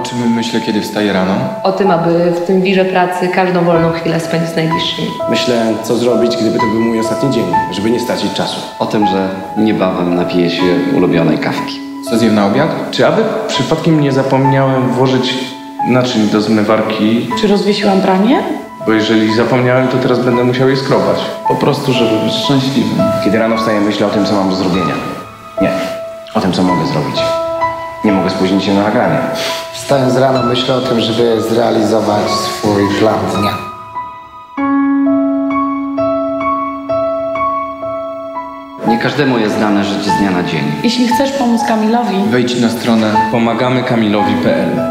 czym myślę, kiedy wstaję rano? O tym, aby w tym wirze pracy każdą wolną chwilę spędzić z najbliższymi. Myślę, co zrobić, gdyby to był mój ostatni dzień, żeby nie stracić czasu. O tym, że niebawem napiję się ulubionej kawki. Co zjem na obiad? Czy aby przypadkiem nie zapomniałem włożyć naczyń do zmywarki, Czy rozwiesiłam pranie? bo jeżeli zapomniałem, to teraz będę musiał je skrobać. Po prostu, żeby być szczęśliwym. Kiedy rano wstaję, myślę o tym, co mam do zrobienia. Nie, o tym, co mogę zrobić. Nie mogę spóźnić się na nagranie. Wstając rano myślę o tym, żeby zrealizować swój plan dnia. Nie każdemu jest dane żyć z dnia na dzień. Jeśli chcesz pomóc Kamilowi, Wejdź na stronę pomagamykamilowi.pl